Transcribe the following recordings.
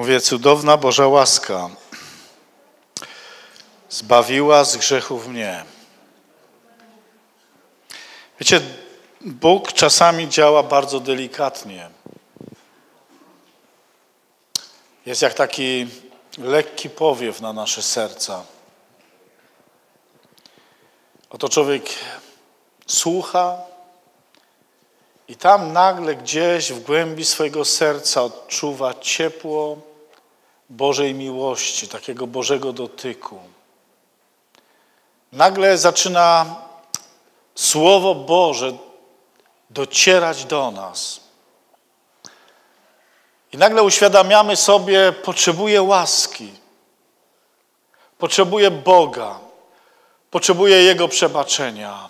Mówię, cudowna Boża łaska zbawiła z grzechów mnie. Wiecie, Bóg czasami działa bardzo delikatnie. Jest jak taki lekki powiew na nasze serca. Oto człowiek słucha i tam nagle gdzieś w głębi swojego serca odczuwa ciepło Bożej miłości, takiego Bożego dotyku. Nagle zaczyna Słowo Boże docierać do nas. I nagle uświadamiamy sobie, potrzebuję łaski, potrzebuję Boga, potrzebuję Jego przebaczenia.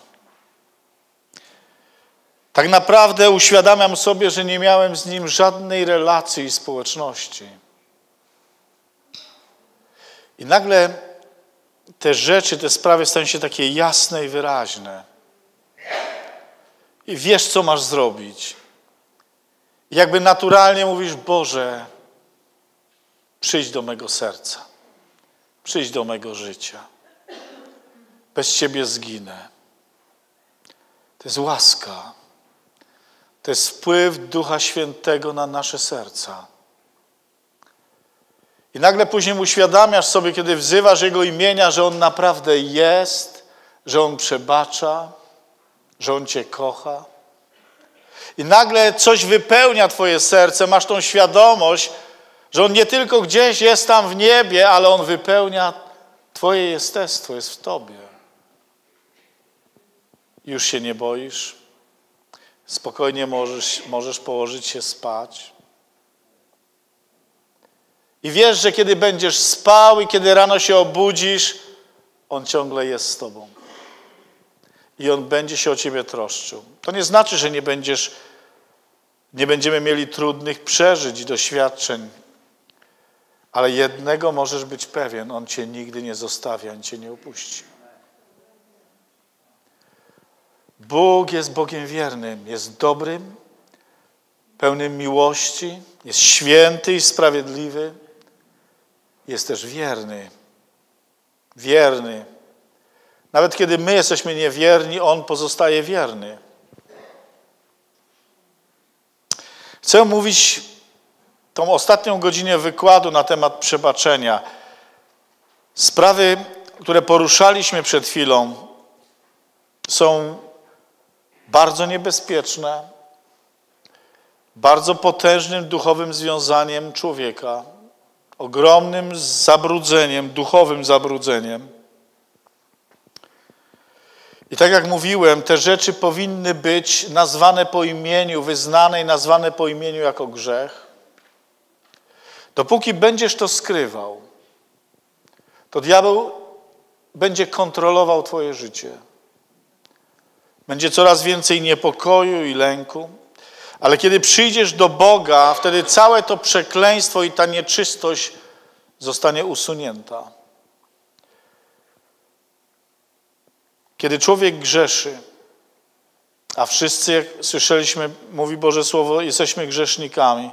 Tak naprawdę uświadamiam sobie, że nie miałem z Nim żadnej relacji i społeczności. I nagle te rzeczy, te sprawy stają się takie jasne i wyraźne. I wiesz, co masz zrobić. I jakby naturalnie mówisz, Boże, przyjdź do mego serca. Przyjdź do mego życia. Bez Ciebie zginę. To jest łaska. To jest wpływ Ducha Świętego na nasze serca. I nagle później uświadamiasz sobie, kiedy wzywasz Jego imienia, że On naprawdę jest, że On przebacza, że On Cię kocha. I nagle coś wypełnia Twoje serce, masz tą świadomość, że On nie tylko gdzieś jest tam w niebie, ale On wypełnia Twoje jestestwo, jest w Tobie. Już się nie boisz, spokojnie możesz, możesz położyć się spać. I wiesz, że kiedy będziesz spał i kiedy rano się obudzisz, On ciągle jest z Tobą. I On będzie się o Ciebie troszczył. To nie znaczy, że nie będziesz, nie będziemy mieli trudnych przeżyć i doświadczeń, ale jednego możesz być pewien, On Cię nigdy nie zostawia, On Cię nie upuści. Bóg jest Bogiem wiernym, jest dobrym, pełnym miłości, jest święty i sprawiedliwy, jest też wierny. Wierny. Nawet kiedy my jesteśmy niewierni, On pozostaje wierny. Chcę mówić tą ostatnią godzinę wykładu na temat przebaczenia. Sprawy, które poruszaliśmy przed chwilą, są bardzo niebezpieczne, bardzo potężnym duchowym związaniem człowieka, ogromnym zabrudzeniem, duchowym zabrudzeniem. I tak jak mówiłem, te rzeczy powinny być nazwane po imieniu, wyznane i nazwane po imieniu jako grzech. Dopóki będziesz to skrywał, to diabeł będzie kontrolował Twoje życie. Będzie coraz więcej niepokoju i lęku. Ale kiedy przyjdziesz do Boga, wtedy całe to przekleństwo i ta nieczystość zostanie usunięta. Kiedy człowiek grzeszy, a wszyscy, jak słyszeliśmy, mówi Boże Słowo, jesteśmy grzesznikami,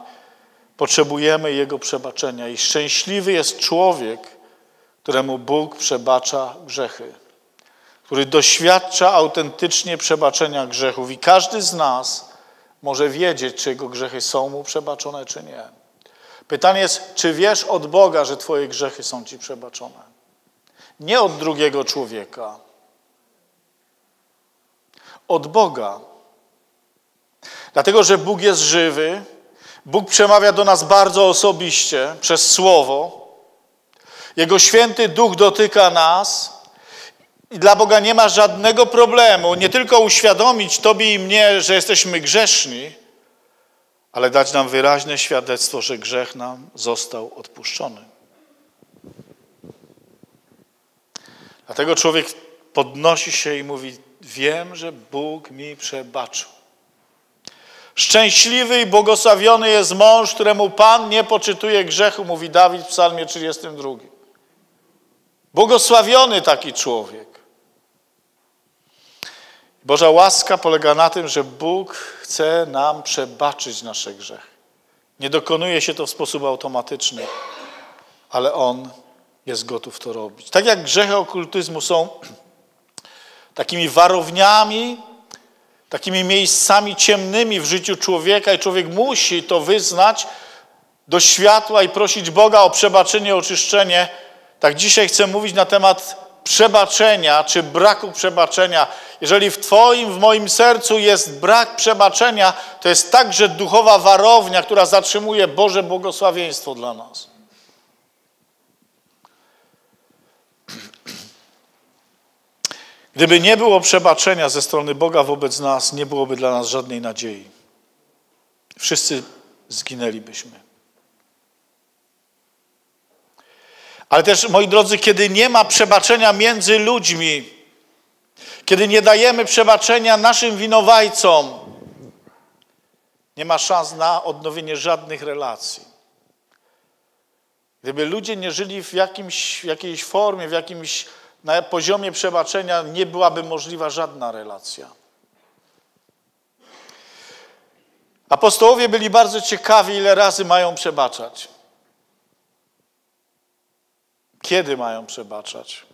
potrzebujemy Jego przebaczenia. I szczęśliwy jest człowiek, któremu Bóg przebacza grzechy który doświadcza autentycznie przebaczenia grzechów. I każdy z nas może wiedzieć, czy jego grzechy są mu przebaczone, czy nie. Pytanie jest, czy wiesz od Boga, że Twoje grzechy są Ci przebaczone? Nie od drugiego człowieka. Od Boga. Dlatego, że Bóg jest żywy, Bóg przemawia do nas bardzo osobiście przez Słowo. Jego święty duch dotyka nas i dla Boga nie ma żadnego problemu nie tylko uświadomić Tobie i mnie, że jesteśmy grzeszni, ale dać nam wyraźne świadectwo, że grzech nam został odpuszczony. Dlatego człowiek podnosi się i mówi: Wiem, że Bóg mi przebaczył. Szczęśliwy i błogosławiony jest mąż, któremu Pan nie poczytuje grzechu, mówi Dawid w Psalmie 32. Błogosławiony taki człowiek. Boża łaska polega na tym, że Bóg chce nam przebaczyć nasze grzechy. Nie dokonuje się to w sposób automatyczny, ale On jest gotów to robić. Tak jak grzechy okultyzmu są takimi warowniami, takimi miejscami ciemnymi w życiu człowieka i człowiek musi to wyznać do światła i prosić Boga o przebaczenie, oczyszczenie. Tak dzisiaj chcę mówić na temat przebaczenia czy braku przebaczenia. Jeżeli w Twoim, w moim sercu jest brak przebaczenia, to jest także duchowa warownia, która zatrzymuje Boże błogosławieństwo dla nas. Gdyby nie było przebaczenia ze strony Boga wobec nas, nie byłoby dla nas żadnej nadziei. Wszyscy zginęlibyśmy. Ale też, moi drodzy, kiedy nie ma przebaczenia między ludźmi, kiedy nie dajemy przebaczenia naszym winowajcom, nie ma szans na odnowienie żadnych relacji. Gdyby ludzie nie żyli w, jakimś, w jakiejś formie, w jakimś na poziomie przebaczenia, nie byłaby możliwa żadna relacja. Apostołowie byli bardzo ciekawi, ile razy mają przebaczać. Kiedy mają przebaczać?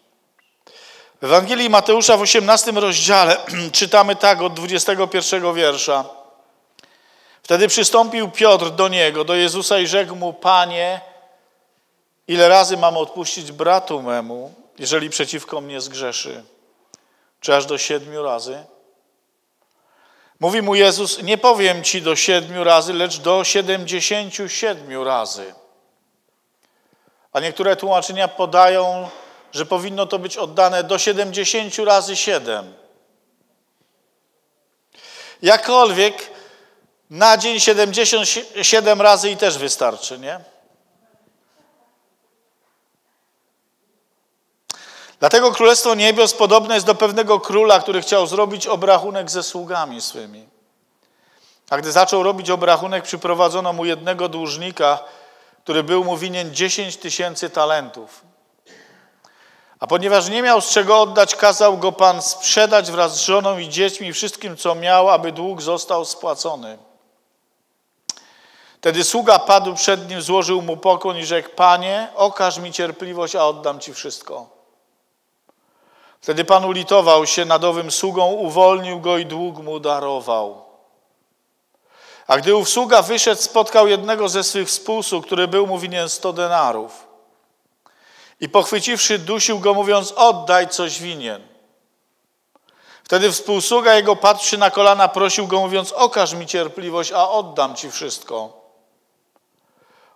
W Ewangelii Mateusza w 18 rozdziale czytamy tak od 21 wiersza. Wtedy przystąpił Piotr do niego, do Jezusa i rzekł mu: Panie, ile razy mam odpuścić bratu memu, jeżeli przeciwko mnie zgrzeszy? Czy aż do siedmiu razy? Mówi mu Jezus: Nie powiem ci do siedmiu razy, lecz do siedemdziesięciu siedmiu razy. A niektóre tłumaczenia podają, że powinno to być oddane do 70 razy 7. Jakkolwiek na dzień 77 razy i też wystarczy, nie? Dlatego Królestwo Niebios podobne jest do pewnego króla, który chciał zrobić obrachunek ze sługami swymi. A gdy zaczął robić obrachunek, przyprowadzono mu jednego dłużnika, który był mu winien 10 tysięcy talentów. A ponieważ nie miał z czego oddać, kazał go Pan sprzedać wraz z żoną i dziećmi i wszystkim, co miał, aby dług został spłacony. Wtedy sługa padł przed nim, złożył mu pokłon i rzekł, Panie, okaż mi cierpliwość, a oddam Ci wszystko. Wtedy Pan ulitował się nad owym sługą, uwolnił go i dług mu darował. A gdy ów sługa wyszedł, spotkał jednego ze swych współsług, który był mu winien sto denarów. I pochwyciwszy, dusił go, mówiąc, oddaj coś winien. Wtedy współsługa jego patrzy na kolana, prosił go, mówiąc, okaż mi cierpliwość, a oddam ci wszystko.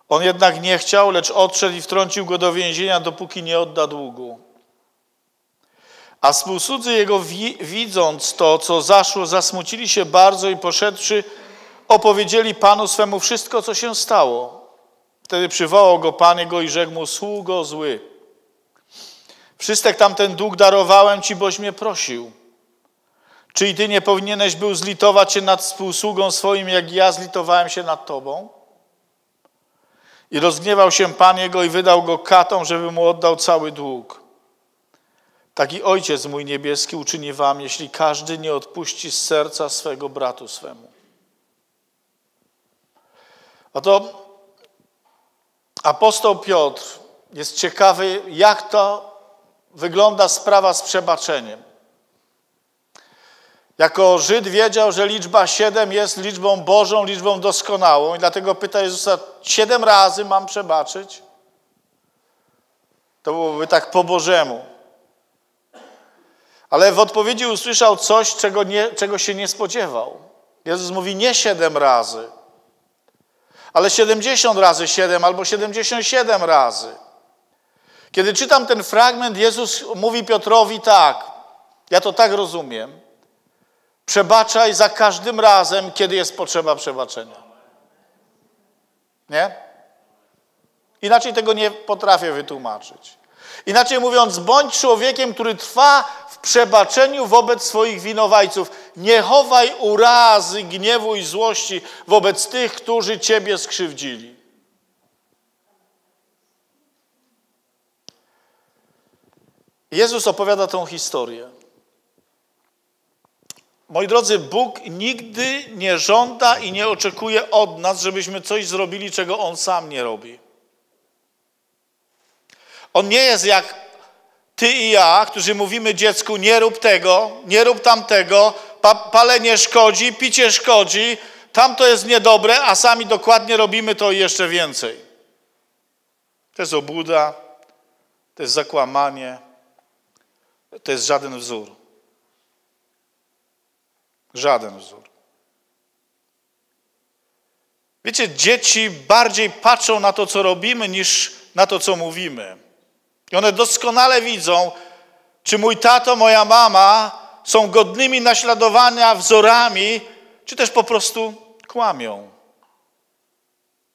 On jednak nie chciał, lecz odszedł i wtrącił go do więzienia, dopóki nie odda długu. A współsłudzy jego, widząc to, co zaszło, zasmucili się bardzo i poszedłszy, opowiedzieli Panu swemu wszystko, co się stało. Wtedy przywołał go Pan jego i rzekł mu, sługo zły. Wszystek tamten dług darowałem Ci, boś mnie prosił. Czy i Ty nie powinieneś był zlitować się nad współsługą swoim, jak ja zlitowałem się nad Tobą? I rozgniewał się Pan jego i wydał go katom, żeby mu oddał cały dług. Taki Ojciec mój niebieski uczyni wam, jeśli każdy nie odpuści z serca swego bratu swemu. Oto apostoł Piotr jest ciekawy, jak to wygląda sprawa z przebaczeniem. Jako Żyd wiedział, że liczba siedem jest liczbą Bożą, liczbą doskonałą i dlatego pyta Jezusa, siedem razy mam przebaczyć? To byłoby tak po Bożemu. Ale w odpowiedzi usłyszał coś, czego, nie, czego się nie spodziewał. Jezus mówi nie siedem razy, ale 70 razy 7 albo 77 razy. Kiedy czytam ten fragment, Jezus mówi Piotrowi tak, ja to tak rozumiem, przebaczaj za każdym razem, kiedy jest potrzeba przebaczenia. Nie? Inaczej tego nie potrafię wytłumaczyć. Inaczej mówiąc, bądź człowiekiem, który trwa w przebaczeniu wobec swoich winowajców. Nie chowaj urazy, gniewu i złości wobec tych, którzy Ciebie skrzywdzili. Jezus opowiada tą historię. Moi drodzy, Bóg nigdy nie żąda i nie oczekuje od nas, żebyśmy coś zrobili, czego On sam nie robi. On nie jest jak ty i ja, którzy mówimy dziecku, nie rób tego, nie rób tamtego, pa palenie szkodzi, picie szkodzi, tamto jest niedobre, a sami dokładnie robimy to jeszcze więcej. To jest obłuda, to jest zakłamanie, to jest żaden wzór. Żaden wzór. Wiecie, dzieci bardziej patrzą na to, co robimy, niż na to, co mówimy. I one doskonale widzą, czy mój tato, moja mama są godnymi naśladowania wzorami, czy też po prostu kłamią.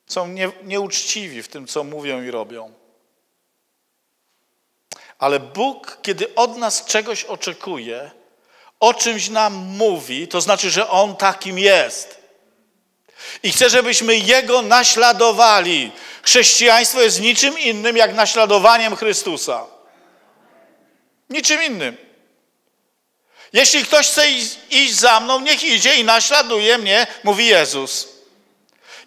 Są nie, nieuczciwi w tym, co mówią i robią. Ale Bóg, kiedy od nas czegoś oczekuje, o czymś nam mówi, to znaczy, że On takim jest. I chce, żebyśmy Jego naśladowali. Chrześcijaństwo jest niczym innym jak naśladowaniem Chrystusa. Niczym innym. Jeśli ktoś chce iść za mną, niech idzie i naśladuje mnie, mówi Jezus.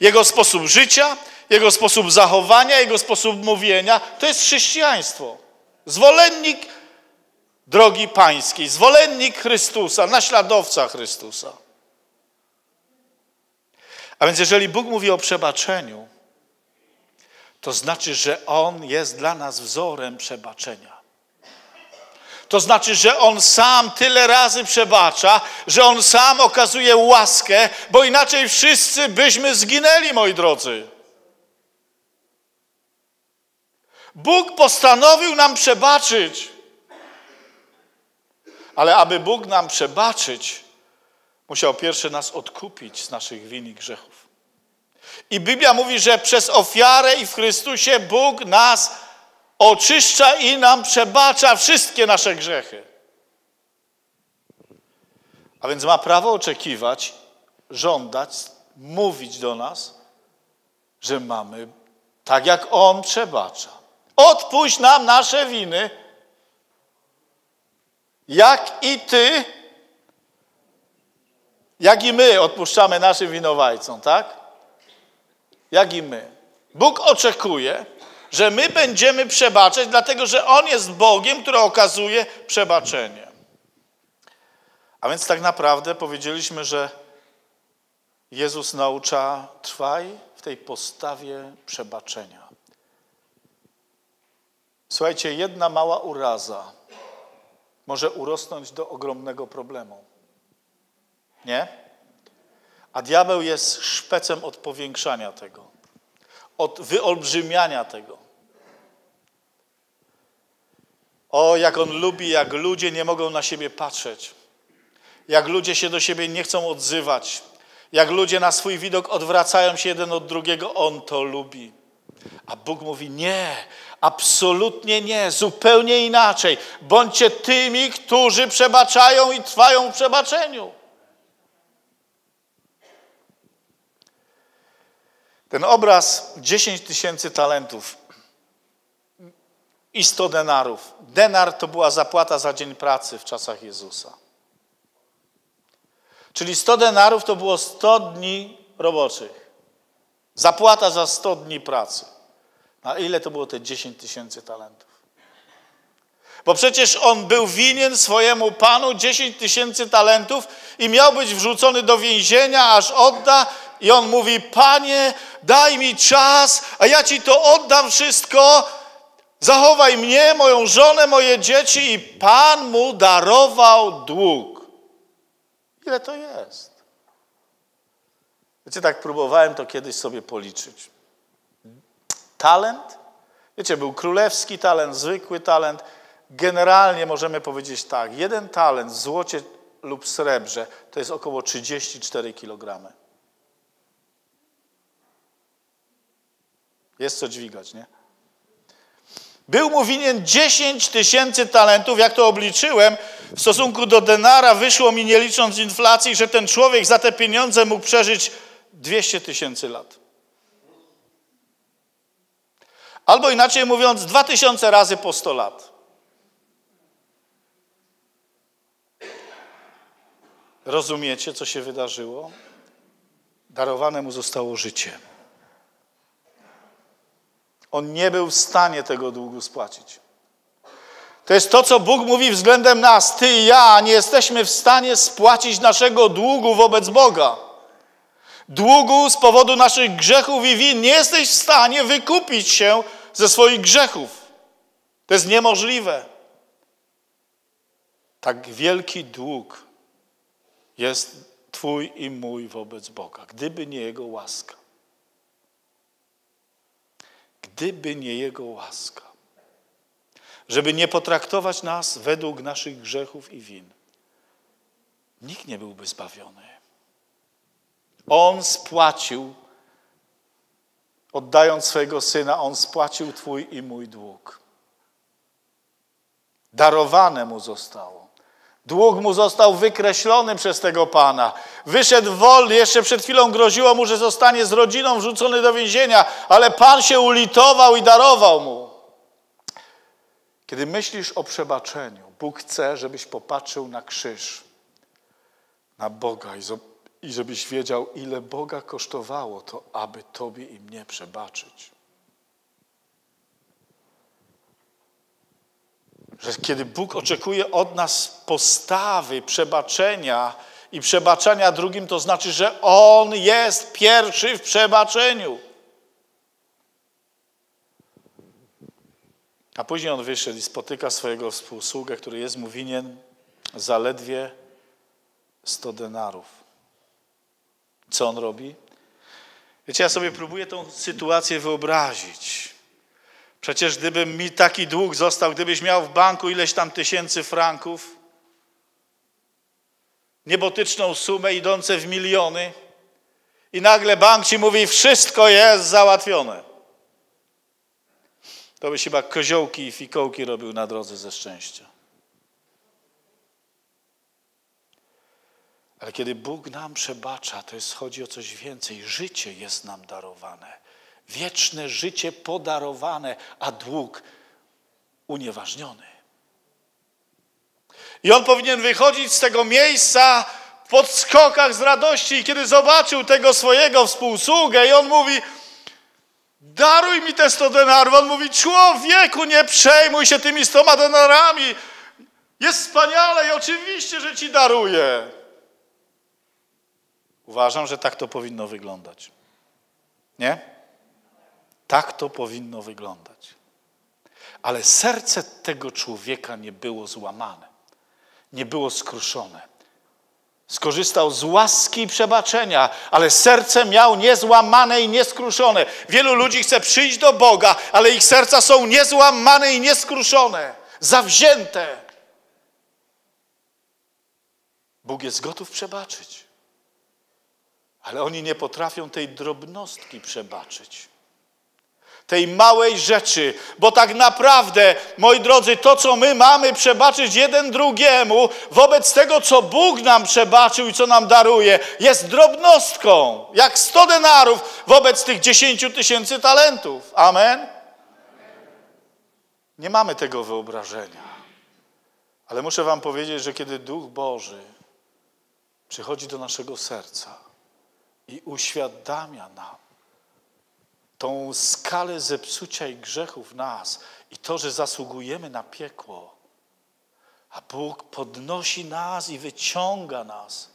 Jego sposób życia, jego sposób zachowania, jego sposób mówienia to jest chrześcijaństwo. Zwolennik drogi pańskiej, zwolennik Chrystusa, naśladowca Chrystusa. A więc jeżeli Bóg mówi o przebaczeniu, to znaczy, że On jest dla nas wzorem przebaczenia. To znaczy, że On sam tyle razy przebacza, że On sam okazuje łaskę, bo inaczej wszyscy byśmy zginęli, moi drodzy. Bóg postanowił nam przebaczyć. Ale aby Bóg nam przebaczyć, musiał pierwszy nas odkupić z naszych win i grzechów. I Biblia mówi, że przez ofiarę i w Chrystusie Bóg nas oczyszcza i nam przebacza wszystkie nasze grzechy. A więc ma prawo oczekiwać, żądać, mówić do nas, że mamy tak jak On przebacza. Odpuść nam nasze winy, jak i Ty, jak i my odpuszczamy naszym winowajcom, tak? Jak i my. Bóg oczekuje, że my będziemy przebaczać, dlatego że On jest Bogiem, który okazuje przebaczenie. A więc tak naprawdę powiedzieliśmy, że Jezus naucza, trwaj w tej postawie przebaczenia. Słuchajcie, jedna mała uraza może urosnąć do ogromnego problemu. Nie? A diabeł jest szpecem od powiększania tego, od wyolbrzymiania tego. O, jak on lubi, jak ludzie nie mogą na siebie patrzeć, jak ludzie się do siebie nie chcą odzywać, jak ludzie na swój widok odwracają się jeden od drugiego, on to lubi. A Bóg mówi: Nie, absolutnie nie, zupełnie inaczej. Bądźcie tymi, którzy przebaczają i trwają w przebaczeniu. Ten obraz 10 tysięcy talentów i 100 denarów. Denar to była zapłata za dzień pracy w czasach Jezusa. Czyli 100 denarów to było 100 dni roboczych. Zapłata za 100 dni pracy. A ile to było te 10 tysięcy talentów? Bo przecież on był winien swojemu panu 10 tysięcy talentów i miał być wrzucony do więzienia, aż odda. I on mówi: Panie, daj mi czas, a ja ci to oddam wszystko. Zachowaj mnie, moją żonę, moje dzieci. I pan mu darował dług. Ile to jest? Wiecie, tak próbowałem to kiedyś sobie policzyć. Talent, wiecie, był królewski talent, zwykły talent. Generalnie możemy powiedzieć tak, jeden talent w złocie lub srebrze to jest około 34 kg. Jest co dźwigać, nie? Był mu winien 10 tysięcy talentów, jak to obliczyłem, w stosunku do denara wyszło mi, nie licząc inflacji, że ten człowiek za te pieniądze mógł przeżyć 200 tysięcy lat. Albo inaczej mówiąc, 2000 razy po 100 lat. Rozumiecie, co się wydarzyło? Darowane mu zostało życie. On nie był w stanie tego długu spłacić. To jest to, co Bóg mówi względem nas. Ty i ja nie jesteśmy w stanie spłacić naszego długu wobec Boga. Długu z powodu naszych grzechów i win. Nie jesteś w stanie wykupić się ze swoich grzechów. To jest niemożliwe. Tak wielki dług jest Twój i mój wobec Boga, gdyby nie Jego łaska. Gdyby nie Jego łaska. Żeby nie potraktować nas według naszych grzechów i win. Nikt nie byłby zbawiony. On spłacił, oddając swojego syna, on spłacił Twój i mój dług. Darowane mu zostało. Dług mu został wykreślony przez tego pana. Wyszedł wolny, jeszcze przed chwilą groziło mu, że zostanie z rodziną wrzucony do więzienia, ale pan się ulitował i darował mu. Kiedy myślisz o przebaczeniu, Bóg chce, żebyś popatrzył na krzyż, na Boga i żebyś wiedział, ile Boga kosztowało to, aby Tobie i mnie przebaczyć. Że kiedy Bóg oczekuje od nas postawy, przebaczenia i przebaczenia drugim, to znaczy, że On jest pierwszy w przebaczeniu. A później on wyszedł i spotyka swojego współsługę, który jest mu winien zaledwie 100 denarów. Co on robi? Wiecie, ja sobie próbuję tą sytuację wyobrazić. Przecież gdybym mi taki dług został, gdybyś miał w banku ileś tam tysięcy franków, niebotyczną sumę idące w miliony, i nagle bank ci mówi, wszystko jest załatwione. To byś chyba koziołki i fikołki robił na drodze ze szczęścia. Ale kiedy Bóg nam przebacza, to jest, chodzi o coś więcej. Życie jest nam darowane. Wieczne życie podarowane, a dług unieważniony. I on powinien wychodzić z tego miejsca w podskokach z radości. I kiedy zobaczył tego swojego współsługę, i on mówi: Daruj mi te 100 denarów. On mówi: Człowieku, nie przejmuj się tymi 100 denarami. Jest wspaniale i oczywiście, że ci daruję. Uważam, że tak to powinno wyglądać. Nie? Tak to powinno wyglądać. Ale serce tego człowieka nie było złamane, nie było skruszone. Skorzystał z łaski i przebaczenia, ale serce miał niezłamane i nieskruszone. Wielu ludzi chce przyjść do Boga, ale ich serca są niezłamane i nieskruszone, zawzięte. Bóg jest gotów przebaczyć, ale oni nie potrafią tej drobnostki przebaczyć tej małej rzeczy, bo tak naprawdę, moi drodzy, to, co my mamy przebaczyć jeden drugiemu, wobec tego, co Bóg nam przebaczył i co nam daruje, jest drobnostką, jak 100 denarów wobec tych 10 tysięcy talentów. Amen? Nie mamy tego wyobrażenia. Ale muszę Wam powiedzieć, że kiedy Duch Boży przychodzi do naszego serca i uświadamia nam, tą skalę zepsucia i grzechów nas i to, że zasługujemy na piekło. A Bóg podnosi nas i wyciąga nas.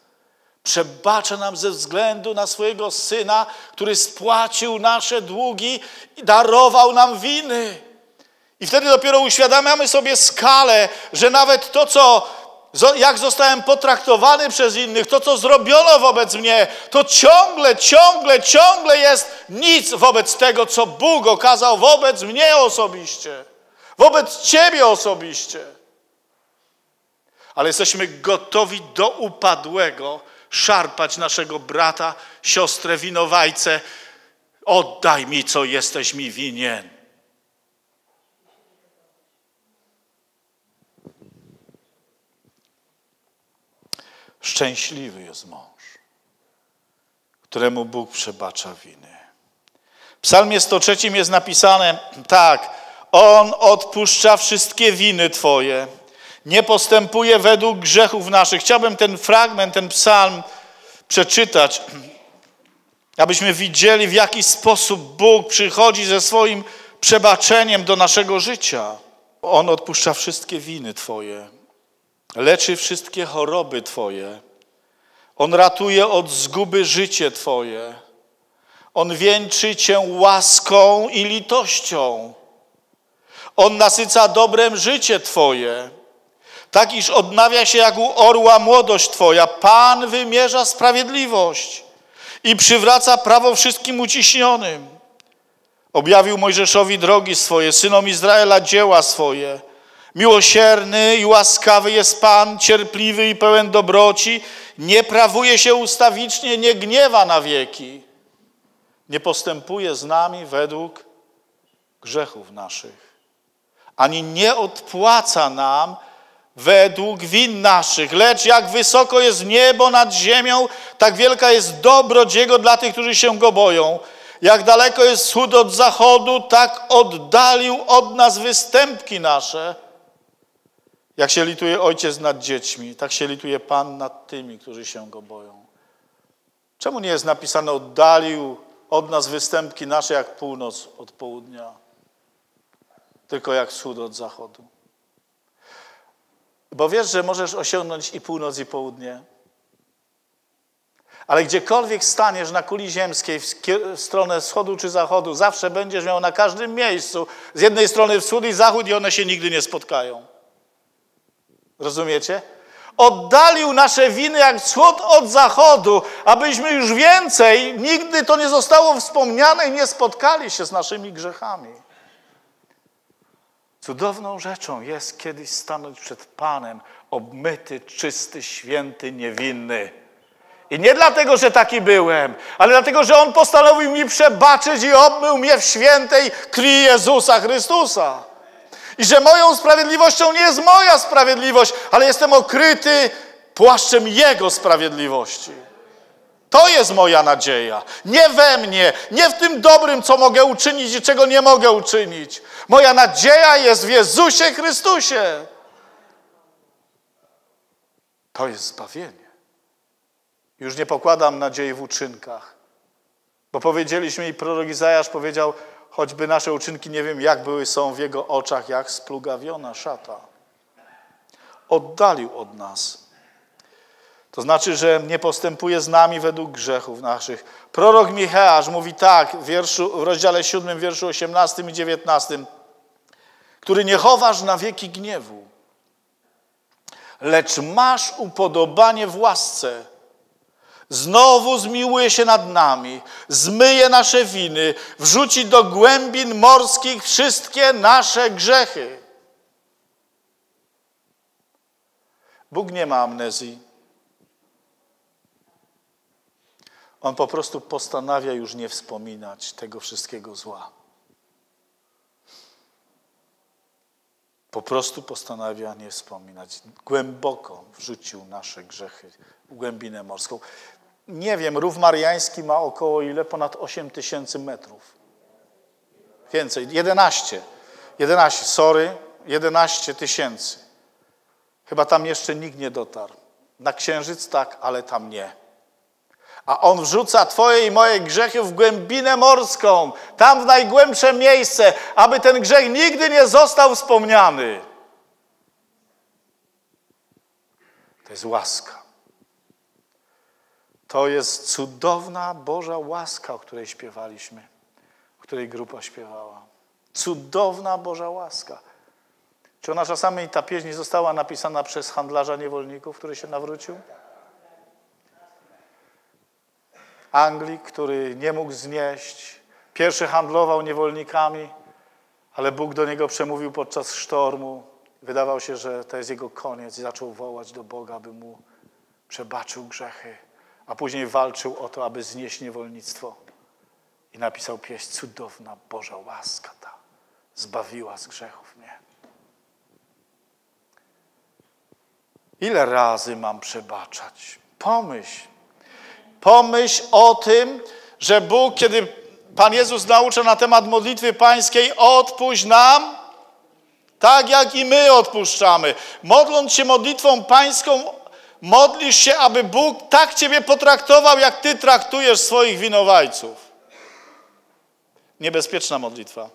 Przebacza nam ze względu na swojego Syna, który spłacił nasze długi i darował nam winy. I wtedy dopiero uświadamiamy sobie skalę, że nawet to, co jak zostałem potraktowany przez innych, to co zrobiono wobec mnie, to ciągle, ciągle, ciągle jest nic wobec tego, co Bóg okazał wobec mnie osobiście, wobec Ciebie osobiście. Ale jesteśmy gotowi do upadłego szarpać naszego brata, siostrę, winowajcę. Oddaj mi, co jesteś mi winien. Szczęśliwy jest mąż, któremu Bóg przebacza winy. W psalmie 103 jest napisane tak, On odpuszcza wszystkie winy Twoje. Nie postępuje według grzechów naszych. Chciałbym ten fragment, ten psalm przeczytać, abyśmy widzieli, w jaki sposób Bóg przychodzi ze swoim przebaczeniem do naszego życia. On odpuszcza wszystkie winy Twoje, leczy wszystkie choroby Twoje. On ratuje od zguby życie Twoje. On wieńczy Cię łaską i litością. On nasyca dobrem życie Twoje, tak iż odnawia się jak u orła młodość Twoja. Pan wymierza sprawiedliwość i przywraca prawo wszystkim uciśnionym. Objawił Mojżeszowi drogi swoje, synom Izraela dzieła swoje. Miłosierny i łaskawy jest Pan, cierpliwy i pełen dobroci, nie prawuje się ustawicznie, nie gniewa na wieki, nie postępuje z nami według grzechów naszych, ani nie odpłaca nam według win naszych, lecz jak wysoko jest niebo nad ziemią, tak wielka jest dobroć Jego dla tych, którzy się Go boją. Jak daleko jest wschód od zachodu, tak oddalił od nas występki nasze. Jak się lituje ojciec nad dziećmi, tak się lituje Pan nad tymi, którzy się Go boją. Czemu nie jest napisane oddalił od nas występki nasze jak północ od południa, tylko jak wschód od zachodu? Bo wiesz, że możesz osiągnąć i północ, i południe. Ale gdziekolwiek staniesz na kuli ziemskiej w stronę wschodu czy zachodu, zawsze będziesz miał na każdym miejscu z jednej strony wschód i zachód i one się nigdy nie spotkają. Rozumiecie? Oddalił nasze winy jak wschód od zachodu, abyśmy już więcej, nigdy to nie zostało wspomniane i nie spotkali się z naszymi grzechami. Cudowną rzeczą jest kiedyś stanąć przed Panem, obmyty, czysty, święty, niewinny. I nie dlatego, że taki byłem, ale dlatego, że On postanowił mi przebaczyć i obmył mnie w świętej krwi Jezusa Chrystusa. I że moją sprawiedliwością nie jest moja sprawiedliwość, ale jestem okryty płaszczem Jego sprawiedliwości. To jest moja nadzieja. Nie we mnie, nie w tym dobrym, co mogę uczynić i czego nie mogę uczynić. Moja nadzieja jest w Jezusie Chrystusie. To jest zbawienie. Już nie pokładam nadziei w uczynkach. Bo powiedzieliśmy i prorok Izajasz powiedział, choćby nasze uczynki nie wiem jak były, są w Jego oczach jak splugawiona szata. Oddalił od nas. To znaczy, że nie postępuje z nami według grzechów naszych. Prorok Micheasz mówi tak w, wierszu, w rozdziale 7, wierszu 18 i 19, który nie chowasz na wieki gniewu, lecz masz upodobanie w łasce Znowu zmiłuje się nad nami, zmyje nasze winy, wrzuci do głębin morskich wszystkie nasze grzechy. Bóg nie ma amnezji. On po prostu postanawia już nie wspominać tego wszystkiego zła. Po prostu postanawia nie wspominać. Głęboko wrzucił nasze grzechy w głębinę morską nie wiem, rów mariański ma około ile? Ponad 8 tysięcy metrów. Więcej, 11. 11, sorry, 11 tysięcy. Chyba tam jeszcze nikt nie dotarł. Na księżyc tak, ale tam nie. A on wrzuca Twoje i moje grzechy w głębinę morską, tam w najgłębsze miejsce, aby ten grzech nigdy nie został wspomniany. To jest łaska. To jest cudowna Boża łaska, o której śpiewaliśmy, o której grupa śpiewała. Cudowna Boża łaska. Czy ona czasami ta pieśń została napisana przez handlarza niewolników, który się nawrócił? Anglik, który nie mógł znieść. Pierwszy handlował niewolnikami, ale Bóg do niego przemówił podczas sztormu. Wydawał się, że to jest jego koniec i zaczął wołać do Boga, aby mu przebaczył grzechy a później walczył o to, aby znieść niewolnictwo. I napisał pieśń, cudowna Boża łaska ta zbawiła z grzechów mnie. Ile razy mam przebaczać? Pomyśl. Pomyśl o tym, że Bóg, kiedy Pan Jezus naucza na temat modlitwy pańskiej, odpuść nam Tak jak i my odpuszczamy. Modląc się modlitwą pańską, modlisz się, aby Bóg tak ciebie potraktował, jak ty traktujesz swoich winowajców. Niebezpieczna modlitwa.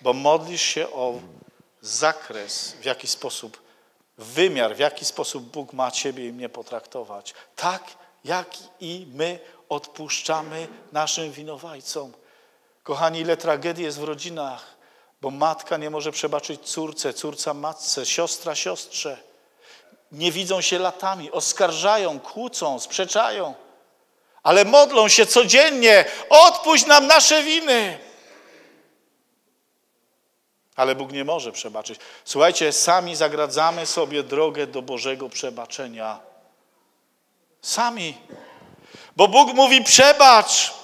Bo modlisz się o zakres, w jaki sposób, wymiar, w jaki sposób Bóg ma ciebie i mnie potraktować. Tak jak i my odpuszczamy naszym winowajcom. Kochani, ile tragedii jest w rodzinach, bo matka nie może przebaczyć córce, córca matce, siostra siostrze. Nie widzą się latami, oskarżają, kłócą, sprzeczają, ale modlą się codziennie: odpuść nam nasze winy. Ale Bóg nie może przebaczyć. Słuchajcie, sami zagradzamy sobie drogę do Bożego przebaczenia. Sami. Bo Bóg mówi: przebacz.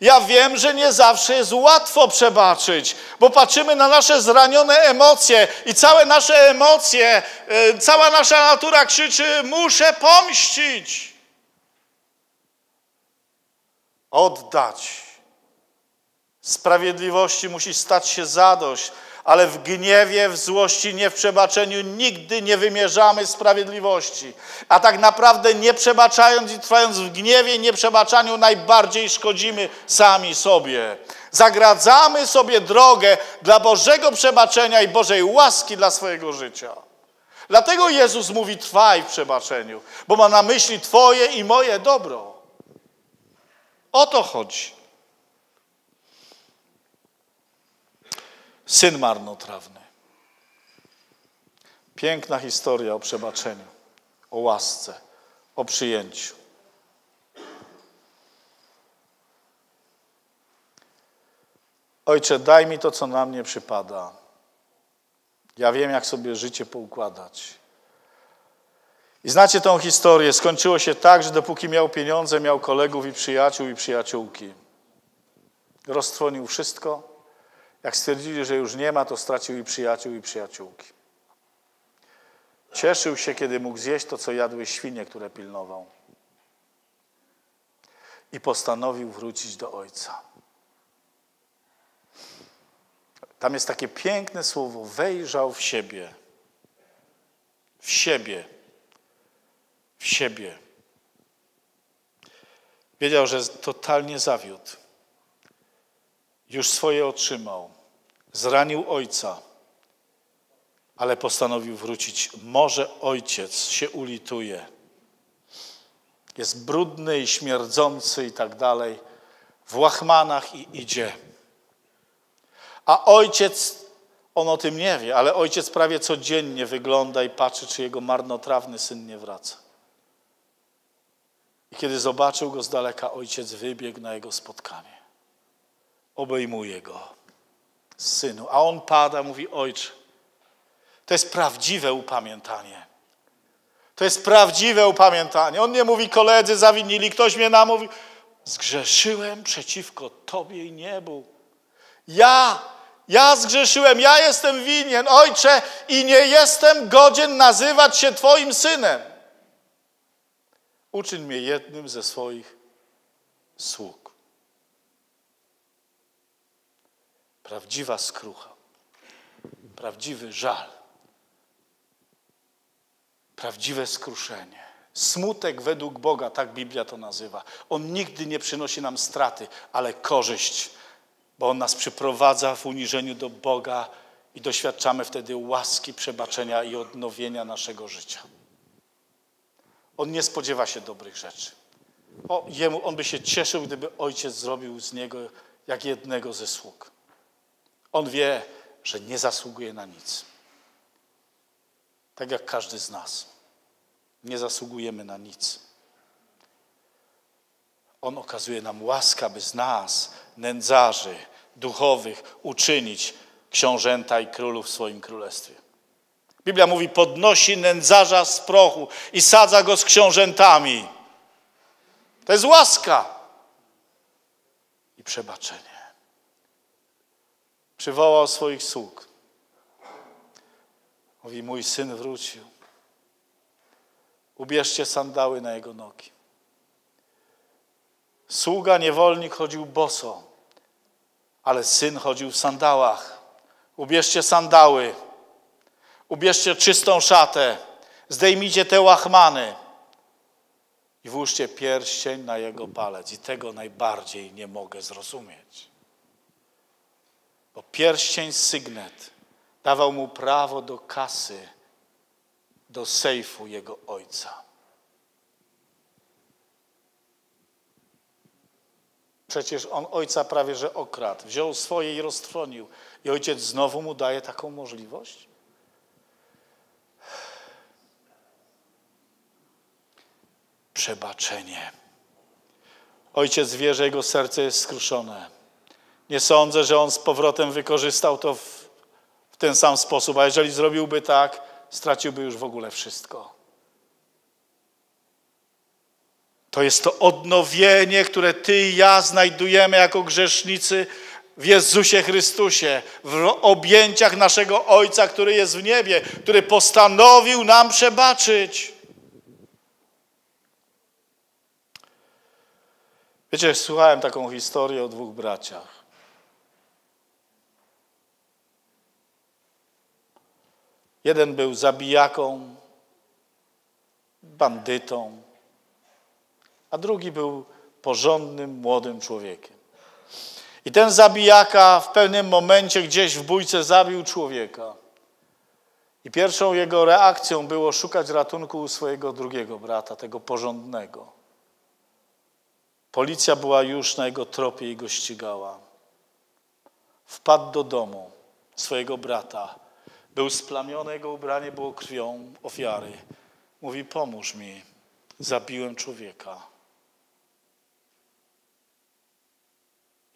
Ja wiem, że nie zawsze jest łatwo przebaczyć, bo patrzymy na nasze zranione emocje i całe nasze emocje, e, cała nasza natura krzyczy: muszę pomścić. Oddać. Sprawiedliwości musi stać się zadość ale w gniewie, w złości, nie w przebaczeniu nigdy nie wymierzamy sprawiedliwości. A tak naprawdę nie przebaczając i trwając w gniewie i nieprzebaczaniu najbardziej szkodzimy sami sobie. Zagradzamy sobie drogę dla Bożego przebaczenia i Bożej łaski dla swojego życia. Dlatego Jezus mówi trwaj w przebaczeniu, bo ma na myśli Twoje i moje dobro. O to chodzi. Syn marnotrawny. Piękna historia o przebaczeniu, o łasce, o przyjęciu. Ojcze, daj mi to, co na mnie przypada. Ja wiem, jak sobie życie poukładać. I znacie tą historię. Skończyło się tak, że dopóki miał pieniądze, miał kolegów i przyjaciół i przyjaciółki. Roztrwonił wszystko jak stwierdzili, że już nie ma, to stracił i przyjaciół, i przyjaciółki. Cieszył się, kiedy mógł zjeść to, co jadły świnie, które pilnował. I postanowił wrócić do ojca. Tam jest takie piękne słowo: wejrzał w siebie. W siebie. W siebie. Wiedział, że totalnie zawiódł. Już swoje otrzymał. Zranił ojca, ale postanowił wrócić. Może ojciec się ulituje. Jest brudny i śmierdzący i tak dalej. W łachmanach i idzie. A ojciec, on o tym nie wie, ale ojciec prawie codziennie wygląda i patrzy, czy jego marnotrawny syn nie wraca. I kiedy zobaczył go z daleka, ojciec wybiegł na jego spotkanie. Obejmuje go synu. A on pada, mówi: Ojcze. To jest prawdziwe upamiętanie. To jest prawdziwe upamiętanie. On nie mówi: Koledzy zawinili, ktoś mnie namówił. Zgrzeszyłem przeciwko Tobie i niebu. Ja, ja zgrzeszyłem, ja jestem winien, Ojcze, i nie jestem godzien nazywać się Twoim synem. Uczyń mnie jednym ze swoich sług. Prawdziwa skrucha, prawdziwy żal, prawdziwe skruszenie. Smutek według Boga, tak Biblia to nazywa. On nigdy nie przynosi nam straty, ale korzyść, bo On nas przyprowadza w uniżeniu do Boga i doświadczamy wtedy łaski, przebaczenia i odnowienia naszego życia. On nie spodziewa się dobrych rzeczy. O, jemu, on by się cieszył, gdyby ojciec zrobił z niego jak jednego ze sług. On wie, że nie zasługuje na nic. Tak jak każdy z nas. Nie zasługujemy na nic. On okazuje nam łaskę, by z nas, nędzarzy, duchowych, uczynić książęta i królów w swoim królestwie. Biblia mówi, podnosi nędzarza z prochu i sadza go z książętami. To jest łaska i przebaczenie przywołał swoich sług. Mówi, mój syn wrócił. Ubierzcie sandały na jego nogi. Sługa, niewolnik chodził boso, ale syn chodził w sandałach. Ubierzcie sandały, ubierzcie czystą szatę, zdejmijcie te łachmany i włóżcie pierścień na jego palec. I tego najbardziej nie mogę zrozumieć. Bo pierścień sygnet dawał mu prawo do kasy, do sejfu jego ojca. Przecież on ojca prawie że okradł, wziął swoje i roztrwonił. I ojciec znowu mu daje taką możliwość? Przebaczenie. Ojciec wie, że jego serce jest skruszone. Nie sądzę, że on z powrotem wykorzystał to w, w ten sam sposób, a jeżeli zrobiłby tak, straciłby już w ogóle wszystko. To jest to odnowienie, które Ty i ja znajdujemy jako grzesznicy w Jezusie Chrystusie, w objęciach naszego Ojca, który jest w niebie, który postanowił nam przebaczyć. Wiecie, słuchałem taką historię o dwóch braciach. Jeden był zabijaką, bandytą, a drugi był porządnym, młodym człowiekiem. I ten zabijaka w pewnym momencie gdzieś w bójce zabił człowieka. I pierwszą jego reakcją było szukać ratunku u swojego drugiego brata, tego porządnego. Policja była już na jego tropie i go ścigała. Wpadł do domu swojego brata. Był splamiony, jego ubranie było krwią ofiary. Mówi: Pomóż mi, zabiłem człowieka.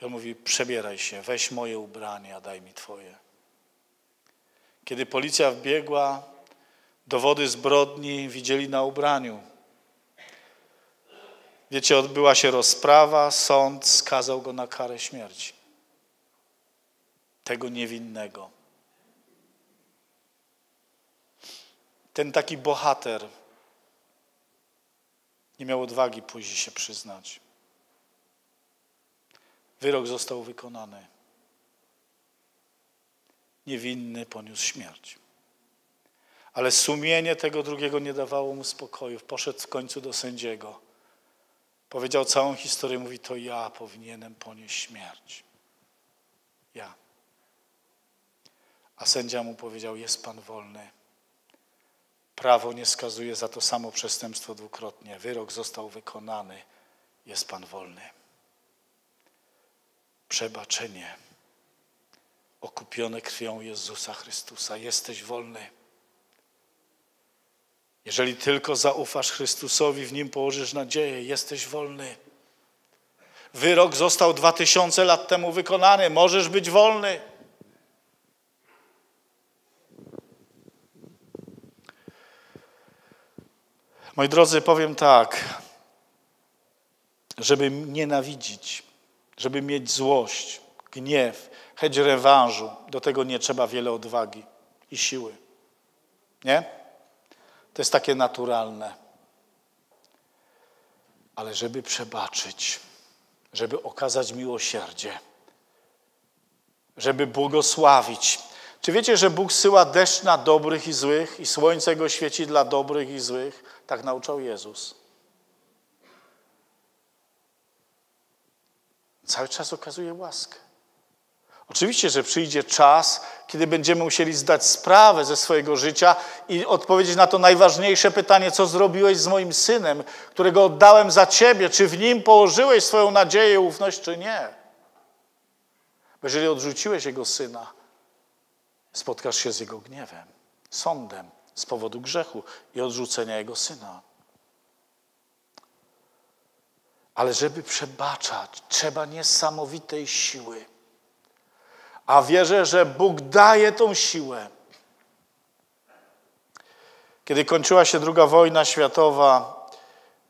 I on mówi, przebieraj się, weź moje ubranie, a daj mi twoje. Kiedy policja wbiegła, dowody zbrodni widzieli na ubraniu. Wiecie, odbyła się rozprawa, sąd skazał go na karę śmierci. Tego niewinnego. Ten taki bohater nie miał odwagi później się przyznać. Wyrok został wykonany. Niewinny poniósł śmierć. Ale sumienie tego drugiego nie dawało mu spokoju. Poszedł w końcu do sędziego. Powiedział całą historię, mówi, to ja powinienem ponieść śmierć. Ja. A sędzia mu powiedział, jest pan wolny. Prawo nie skazuje za to samo przestępstwo dwukrotnie. Wyrok został wykonany. Jest pan wolny przebaczenie okupione krwią Jezusa Chrystusa. Jesteś wolny. Jeżeli tylko zaufasz Chrystusowi, w Nim położysz nadzieję, jesteś wolny. Wyrok został dwa tysiące lat temu wykonany. Możesz być wolny. Moi drodzy, powiem tak, żeby nienawidzić, żeby mieć złość, gniew, chęć rewanżu, do tego nie trzeba wiele odwagi i siły. Nie? To jest takie naturalne. Ale żeby przebaczyć, żeby okazać miłosierdzie, żeby błogosławić. Czy wiecie, że Bóg syła deszcz na dobrych i złych i słońce go świeci dla dobrych i złych? Tak nauczał Jezus. Cały czas okazuje łaskę. Oczywiście, że przyjdzie czas, kiedy będziemy musieli zdać sprawę ze swojego życia i odpowiedzieć na to najważniejsze pytanie, co zrobiłeś z moim synem, którego oddałem za ciebie, czy w nim położyłeś swoją nadzieję ufność, czy nie. Bo jeżeli odrzuciłeś jego syna, spotkasz się z jego gniewem, sądem z powodu grzechu i odrzucenia jego syna. Ale żeby przebaczać, trzeba niesamowitej siły. A wierzę, że Bóg daje tą siłę. Kiedy kończyła się II wojna światowa,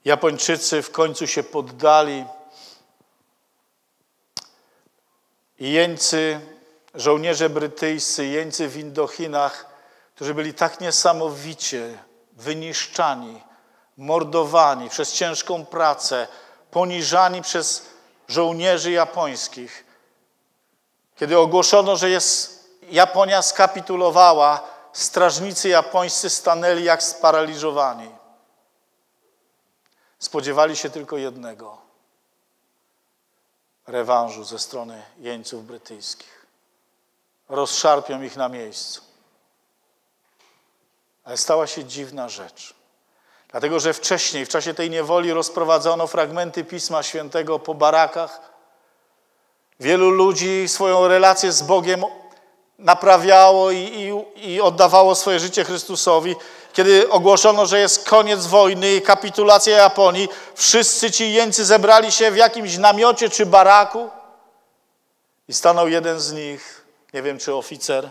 Japończycy w końcu się poddali. Jeńcy, żołnierze brytyjscy, jeńcy w Indochinach, którzy byli tak niesamowicie wyniszczani, mordowani przez ciężką pracę, poniżani przez żołnierzy japońskich. Kiedy ogłoszono, że jest Japonia skapitulowała, strażnicy japońscy stanęli jak sparaliżowani. Spodziewali się tylko jednego rewanżu ze strony jeńców brytyjskich. Rozszarpią ich na miejscu. Ale stała się dziwna rzecz. Dlatego, że wcześniej, w czasie tej niewoli, rozprowadzono fragmenty Pisma Świętego po barakach. Wielu ludzi swoją relację z Bogiem naprawiało i, i, i oddawało swoje życie Chrystusowi. Kiedy ogłoszono, że jest koniec wojny i kapitulacja Japonii, wszyscy ci jeńcy zebrali się w jakimś namiocie czy baraku i stanął jeden z nich, nie wiem czy oficer,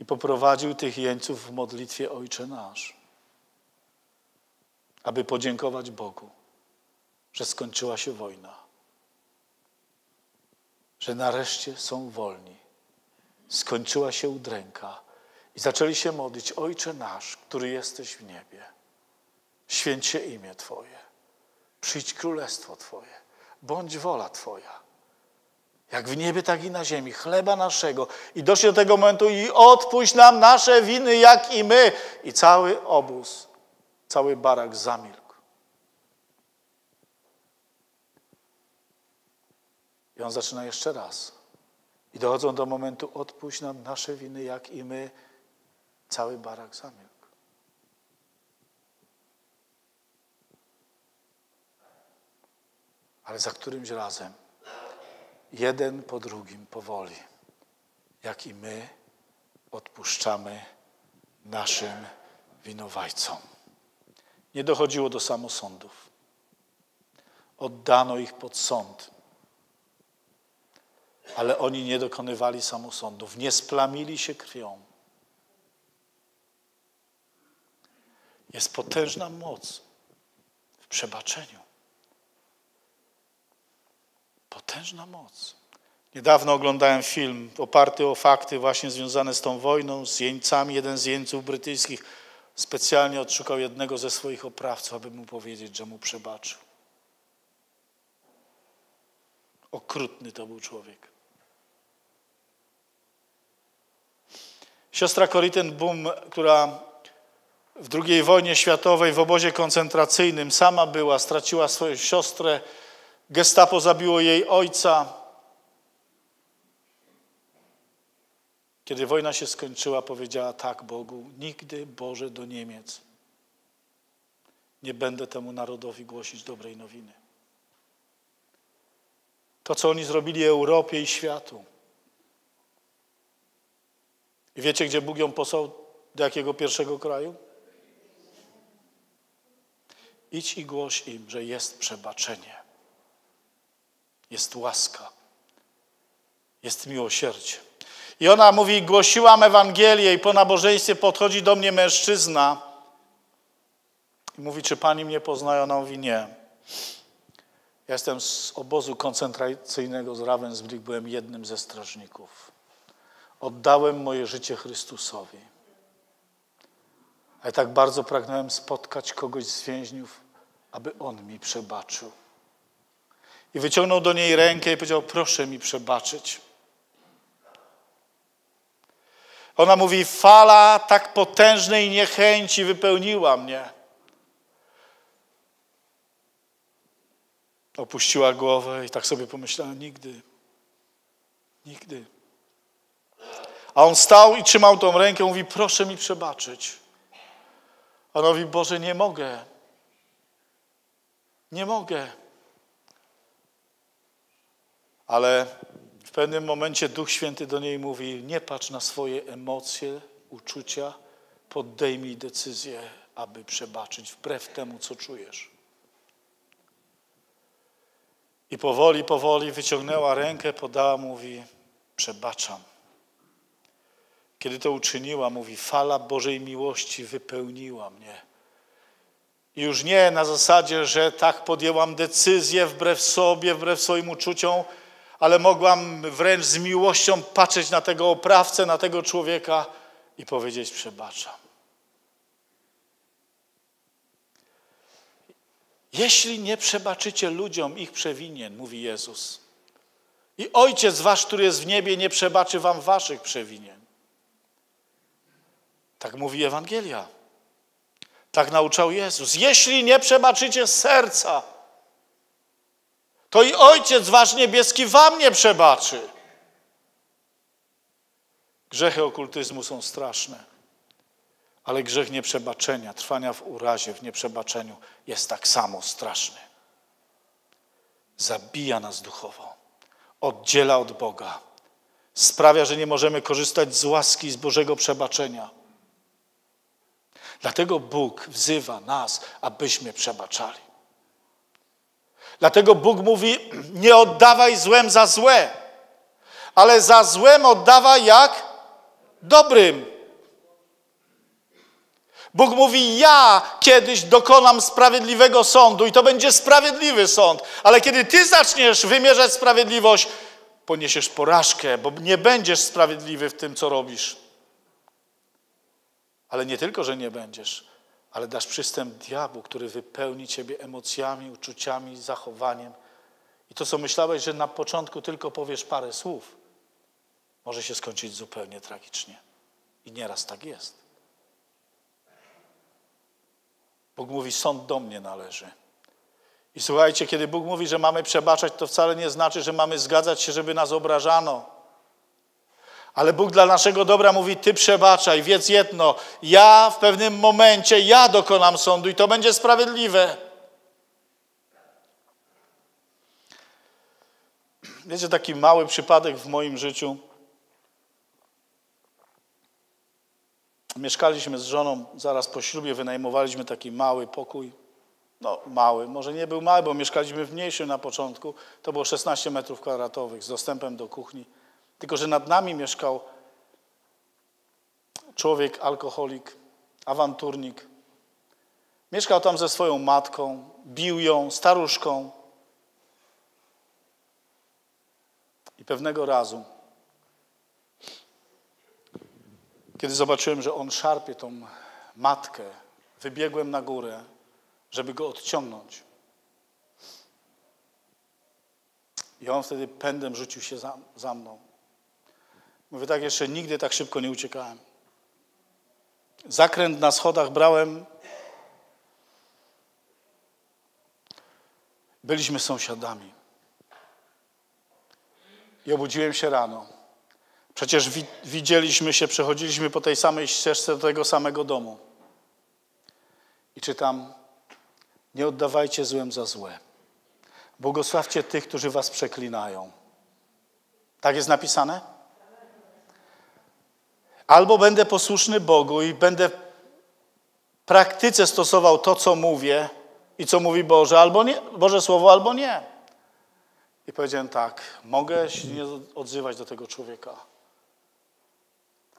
i poprowadził tych jeńców w modlitwie Ojcze Nasz, aby podziękować Bogu, że skończyła się wojna, że nareszcie są wolni, skończyła się udręka i zaczęli się modlić, Ojcze nasz, który jesteś w niebie, święć się imię Twoje, przyjdź królestwo Twoje, bądź wola Twoja. Jak w niebie, tak i na ziemi, chleba naszego. I doszli do tego momentu i odpuść nam nasze winy, jak i my. I cały obóz, cały barak zamilkł. I on zaczyna jeszcze raz. I dochodzą do momentu, odpuść nam nasze winy, jak i my. Cały barak zamilkł. Ale za którymś razem, jeden po drugim, powoli, jak i my odpuszczamy naszym winowajcom. Nie dochodziło do samosądów. Oddano ich pod sąd. Ale oni nie dokonywali samosądów, nie splamili się krwią. Jest potężna moc w przebaczeniu. Potężna moc. Niedawno oglądałem film oparty o fakty właśnie związane z tą wojną, z jeńcami. Jeden z jeńców brytyjskich specjalnie odszukał jednego ze swoich oprawców, aby mu powiedzieć, że mu przebaczył. Okrutny to był człowiek. Siostra Coriten która w II wojnie światowej w obozie koncentracyjnym sama była, straciła swoją siostrę, gestapo zabiło jej ojca. Kiedy wojna się skończyła, powiedziała tak Bogu, nigdy Boże do Niemiec nie będę temu narodowi głosić dobrej nowiny. To, co oni zrobili Europie i światu. I wiecie, gdzie Bóg ją posłał? Do jakiego pierwszego kraju? Idź i głoś im, że jest przebaczenie, jest łaska, jest miłosierdzie. I ona mówi, głosiłam Ewangelię i po nabożeństwie podchodzi do mnie mężczyzna i mówi, czy pani mnie poznaje? Ona mówi, nie. Ja jestem z obozu koncentracyjnego z Ravensbrück, byłem jednym ze strażników. Oddałem moje życie Chrystusowi. Ale tak bardzo pragnąłem spotkać kogoś z więźniów, aby on mi przebaczył. I wyciągnął do niej rękę i powiedział: Proszę mi przebaczyć. Ona mówi: Fala tak potężnej niechęci wypełniła mnie. Opuściła głowę i tak sobie pomyślała: Nigdy, nigdy. A on stał i trzymał tą rękę, mówi: Proszę mi przebaczyć. On mówi: Boże, nie mogę. Nie mogę. Ale w pewnym momencie Duch Święty do niej mówi: Nie patrz na swoje emocje, uczucia, poddejmij decyzję, aby przebaczyć wbrew temu, co czujesz. I powoli, powoli wyciągnęła rękę, podała, mówi: Przebaczam. Kiedy to uczyniła, mówi, fala Bożej miłości wypełniła mnie. I już nie na zasadzie, że tak podjęłam decyzję wbrew sobie, wbrew swoim uczuciom, ale mogłam wręcz z miłością patrzeć na tego oprawcę, na tego człowieka i powiedzieć: Przebaczam. Jeśli nie przebaczycie ludziom ich przewinien, mówi Jezus, I Ojciec wasz, który jest w niebie, nie przebaczy wam waszych przewinień. Tak mówi Ewangelia. Tak nauczał Jezus. Jeśli nie przebaczycie serca, to i Ojciec wasz niebieski wam nie przebaczy. Grzechy okultyzmu są straszne, ale grzech nieprzebaczenia, trwania w urazie, w nieprzebaczeniu jest tak samo straszny. Zabija nas duchowo, oddziela od Boga, sprawia, że nie możemy korzystać z łaski, z Bożego przebaczenia. Dlatego Bóg wzywa nas, abyśmy przebaczali. Dlatego Bóg mówi: Nie oddawaj złem za złe, ale za złem oddawaj jak dobrym. Bóg mówi: Ja kiedyś dokonam sprawiedliwego sądu i to będzie sprawiedliwy sąd, ale kiedy ty zaczniesz wymierzać sprawiedliwość, poniesiesz porażkę, bo nie będziesz sprawiedliwy w tym, co robisz. Ale nie tylko, że nie będziesz, ale dasz przystęp diabłu, który wypełni ciebie emocjami, uczuciami, zachowaniem. I to, co myślałeś, że na początku tylko powiesz parę słów, może się skończyć zupełnie tragicznie. I nieraz tak jest. Bóg mówi: Sąd do mnie należy. I słuchajcie, kiedy Bóg mówi, że mamy przebaczać, to wcale nie znaczy, że mamy zgadzać się, żeby nas obrażano. Ale Bóg dla naszego dobra mówi: Ty przebaczaj, wiedz jedno, ja w pewnym momencie, ja dokonam sądu i to będzie sprawiedliwe. Wiecie, taki mały przypadek w moim życiu. Mieszkaliśmy z żoną zaraz po ślubie, wynajmowaliśmy taki mały pokój. No, mały, może nie był mały, bo mieszkaliśmy w mniejszym na początku. To było 16 metrów kwadratowych z dostępem do kuchni. Tylko, że nad nami mieszkał człowiek, alkoholik, awanturnik. Mieszkał tam ze swoją matką, bił ją, staruszką. I pewnego razu, kiedy zobaczyłem, że on szarpie tą matkę, wybiegłem na górę, żeby go odciągnąć. I on wtedy pędem rzucił się za, za mną. Mówię tak, jeszcze nigdy tak szybko nie uciekałem. Zakręt na schodach brałem. Byliśmy sąsiadami. I obudziłem się rano. Przecież wi widzieliśmy się, przechodziliśmy po tej samej ścieżce do tego samego domu. I czytam: Nie oddawajcie złem za złe. Błogosławcie tych, którzy was przeklinają. Tak jest napisane? Albo będę posłuszny Bogu i będę w praktyce stosował to, co mówię i co mówi Boże, albo nie, Boże Słowo, albo nie. I powiedziałem tak, mogę się nie odzywać do tego człowieka.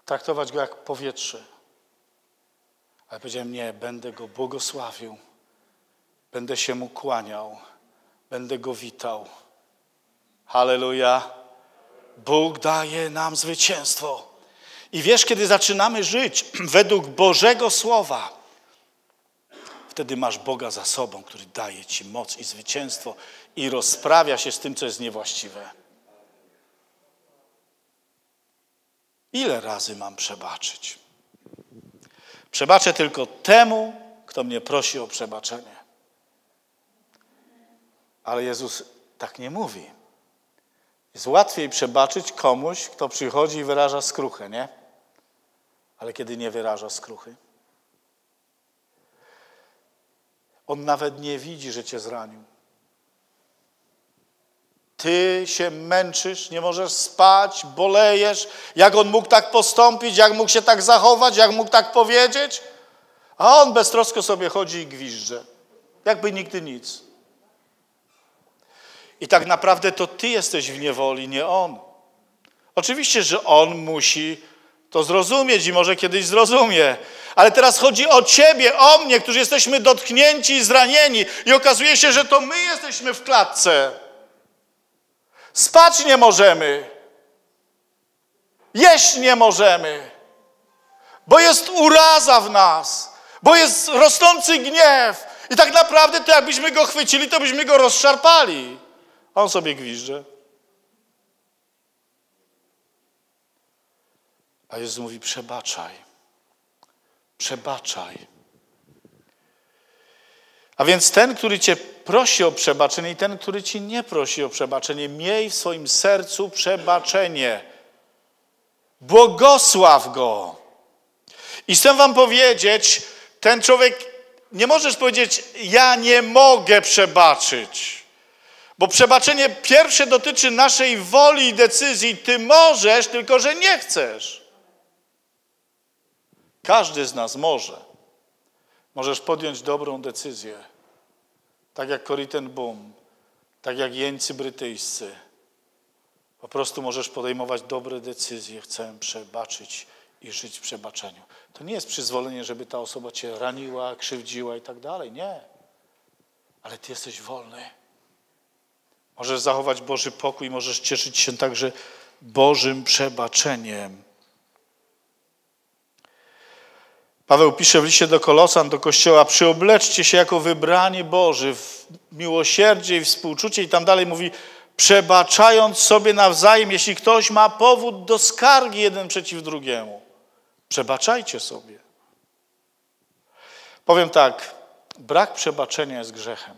Traktować go jak powietrze. Ale powiedziałem, nie, będę go błogosławił. Będę się mu kłaniał. Będę go witał. Halleluja. Bóg daje nam zwycięstwo. I wiesz, kiedy zaczynamy żyć według Bożego Słowa, wtedy masz Boga za sobą, który daje ci moc i zwycięstwo i rozprawia się z tym, co jest niewłaściwe. Ile razy mam przebaczyć? Przebaczę tylko temu, kto mnie prosi o przebaczenie. Ale Jezus tak nie mówi. Jest łatwiej przebaczyć komuś, kto przychodzi i wyraża skruchę, nie? Ale kiedy nie wyraża skruchy. On nawet nie widzi, że cię zranił. Ty się męczysz, nie możesz spać, bolejesz. Jak on mógł tak postąpić, jak mógł się tak zachować, jak mógł tak powiedzieć? A on beztrosko sobie chodzi i gwizdże. Jakby nigdy nic. I tak naprawdę to ty jesteś w niewoli, nie on. Oczywiście, że on musi to zrozumieć i może kiedyś zrozumie. Ale teraz chodzi o Ciebie, o mnie, którzy jesteśmy dotknięci i zranieni, i okazuje się, że to my jesteśmy w klatce. Spać nie możemy, jeść nie możemy, bo jest uraza w nas, bo jest rosnący gniew. I tak naprawdę to jakbyśmy go chwycili, to byśmy go rozszarpali. On sobie gwizdże. A Jezus mówi: przebaczaj. Przebaczaj. A więc ten, który cię prosi o przebaczenie i ten, który ci nie prosi o przebaczenie, miej w swoim sercu przebaczenie. Błogosław go. I chcę wam powiedzieć, ten człowiek, nie możesz powiedzieć, ja nie mogę przebaczyć. Bo przebaczenie pierwsze dotyczy naszej woli i decyzji. Ty możesz, tylko że nie chcesz. Każdy z nas może. Możesz podjąć dobrą decyzję. Tak jak Cory Boom, tak jak jeńcy brytyjscy. Po prostu możesz podejmować dobre decyzje. Chcę przebaczyć i żyć w przebaczeniu. To nie jest przyzwolenie, żeby ta osoba cię raniła, krzywdziła i tak dalej. Nie. Ale ty jesteś wolny. Możesz zachować Boży pokój, możesz cieszyć się także Bożym przebaczeniem. Paweł pisze w liście do Kolosan, do Kościoła, przyobleczcie się jako wybrani Boży w miłosierdzie i współczucie i tam dalej mówi, przebaczając sobie nawzajem, jeśli ktoś ma powód do skargi jeden przeciw drugiemu. Przebaczajcie sobie. Powiem tak, brak przebaczenia jest grzechem.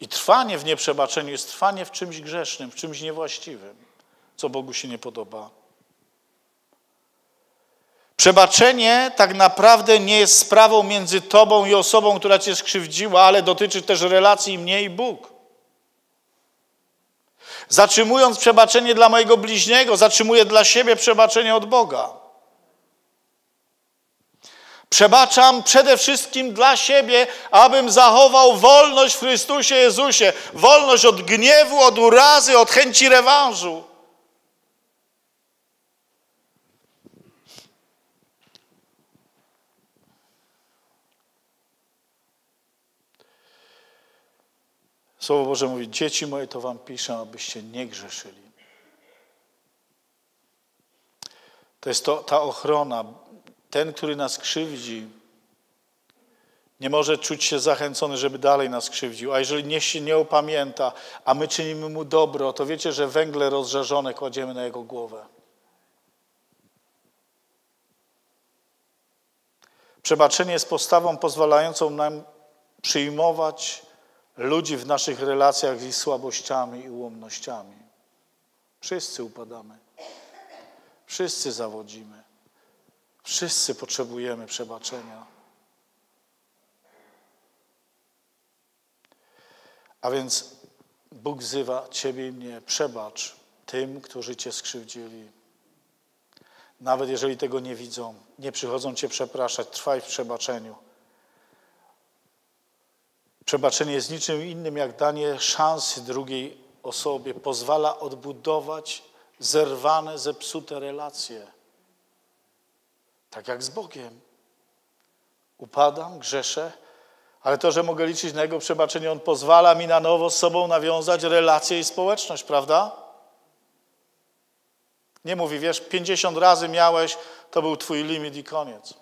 I trwanie w nieprzebaczeniu jest trwanie w czymś grzesznym, w czymś niewłaściwym, co Bogu się nie podoba. Przebaczenie tak naprawdę nie jest sprawą między tobą i osobą, która cię skrzywdziła, ale dotyczy też relacji mnie i Bóg. Zatrzymując przebaczenie dla mojego bliźniego, zatrzymuję dla siebie przebaczenie od Boga. Przebaczam przede wszystkim dla siebie, abym zachował wolność w Chrystusie Jezusie. Wolność od gniewu, od urazy, od chęci rewanżu. Słowo Boże mówi, dzieci moje to wam piszę, abyście nie grzeszyli. To jest to, ta ochrona. Ten, który nas krzywdzi, nie może czuć się zachęcony, żeby dalej nas krzywdził. A jeżeli niech się nie upamięta, a my czynimy mu dobro, to wiecie, że węgle rozżarzone kładziemy na jego głowę. Przebaczenie jest postawą pozwalającą nam przyjmować ludzi w naszych relacjach z ich słabościami i ułomnościami. Wszyscy upadamy. Wszyscy zawodzimy. Wszyscy potrzebujemy przebaczenia. A więc Bóg wzywa Ciebie i mnie, przebacz tym, którzy Cię skrzywdzili. Nawet jeżeli tego nie widzą, nie przychodzą Cię przepraszać, trwaj w przebaczeniu. Przebaczenie jest niczym innym jak danie szansy drugiej osobie. Pozwala odbudować zerwane, zepsute relacje. Tak jak z Bogiem. Upadam, grzeszę, ale to, że mogę liczyć na Jego przebaczenie, On pozwala mi na nowo z sobą nawiązać relacje i społeczność, prawda? Nie mówi, wiesz, 50 razy miałeś, to był Twój limit i koniec.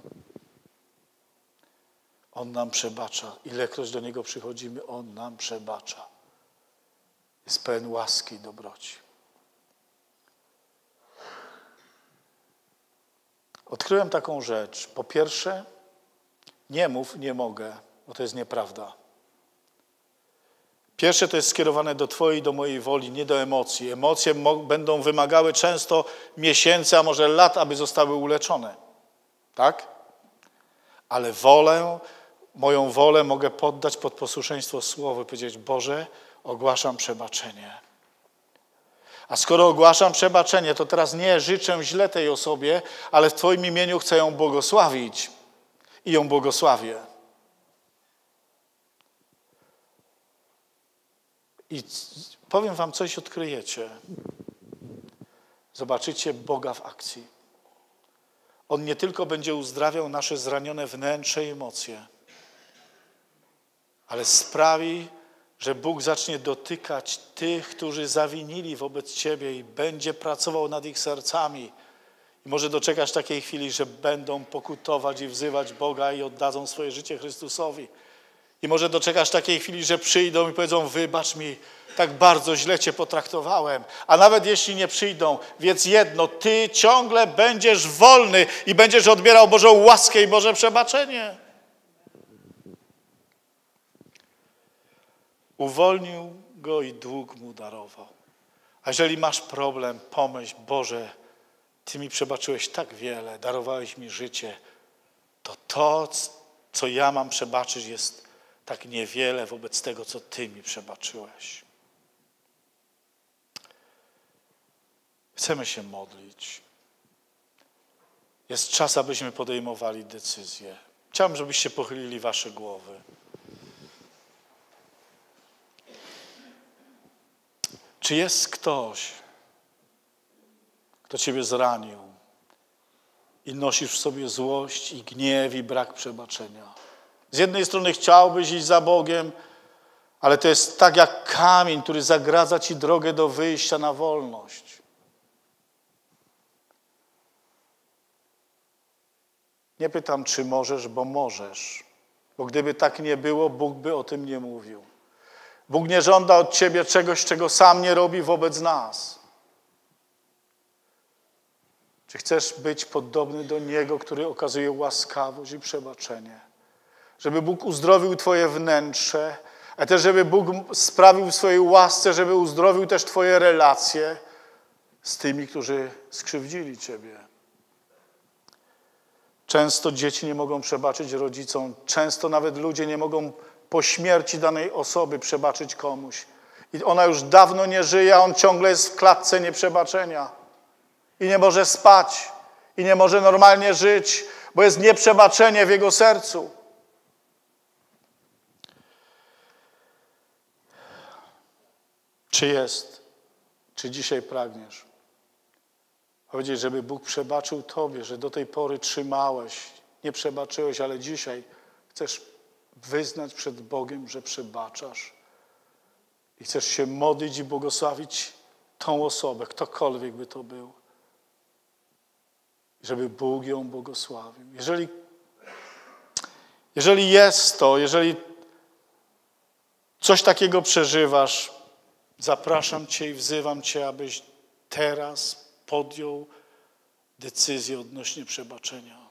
On nam przebacza. Ilekroć do Niego przychodzimy, On nam przebacza. Jest pełen łaski i dobroci. Odkryłem taką rzecz. Po pierwsze, nie mów, nie mogę, bo to jest nieprawda. Pierwsze to jest skierowane do Twojej, do mojej woli, nie do emocji. Emocje będą wymagały często miesięcy, a może lat, aby zostały uleczone. Tak? Ale wolę moją wolę mogę poddać pod posłuszeństwo Słowa, powiedzieć: Boże, ogłaszam przebaczenie. A skoro ogłaszam przebaczenie, to teraz nie życzę źle tej osobie, ale w Twoim imieniu chcę ją błogosławić i ją błogosławię. I powiem Wam, coś odkryjecie. Zobaczycie Boga w akcji. On nie tylko będzie uzdrawiał nasze zranione wnętrze i emocje, ale sprawi, że Bóg zacznie dotykać tych, którzy zawinili wobec Ciebie i będzie pracował nad ich sercami. I może doczekasz takiej chwili, że będą pokutować i wzywać Boga i oddadzą swoje życie Chrystusowi. I może doczekasz takiej chwili, że przyjdą i powiedzą: Wybacz mi, tak bardzo źle Cię potraktowałem. A nawet jeśli nie przyjdą, wiedz jedno: Ty ciągle będziesz wolny i będziesz odbierał Bożą łaskę i Boże przebaczenie. Uwolnił go i dług mu darował. A jeżeli masz problem, pomyśl: Boże, Ty mi przebaczyłeś tak wiele, darowałeś mi życie, to to, co ja mam przebaczyć, jest tak niewiele wobec tego, co Ty mi przebaczyłeś. Chcemy się modlić. Jest czas, abyśmy podejmowali decyzje. Chciałbym, żebyście pochylili wasze głowy. Czy jest ktoś, kto Ciebie zranił i nosisz w sobie złość i gniew i brak przebaczenia? Z jednej strony chciałbyś iść za Bogiem, ale to jest tak jak kamień, który zagradza Ci drogę do wyjścia na wolność. Nie pytam, czy możesz, bo możesz. Bo gdyby tak nie było, Bóg by o tym nie mówił. Bóg nie żąda od ciebie czegoś, czego sam nie robi wobec nas. Czy chcesz być podobny do Niego, który okazuje łaskawość i przebaczenie? Żeby Bóg uzdrowił Twoje wnętrze, a też żeby Bóg sprawił w swojej łasce, żeby uzdrowił też Twoje relacje z tymi, którzy skrzywdzili Ciebie. Często dzieci nie mogą przebaczyć rodzicom, często nawet ludzie nie mogą po śmierci danej osoby przebaczyć komuś. I ona już dawno nie żyje, a on ciągle jest w klatce nieprzebaczenia. I nie może spać, i nie może normalnie żyć, bo jest nieprzebaczenie w jego sercu. Czy jest? Czy dzisiaj pragniesz? Powiedzieć, żeby Bóg przebaczył Tobie, że do tej pory trzymałeś, nie przebaczyłeś, ale dzisiaj chcesz wyznać przed Bogiem, że przebaczasz i chcesz się modlić i błogosławić tą osobę, ktokolwiek by to był, żeby Bóg ją błogosławił. Jeżeli, jeżeli jest to, jeżeli coś takiego przeżywasz, zapraszam Cię i wzywam Cię, abyś teraz podjął decyzję odnośnie przebaczenia.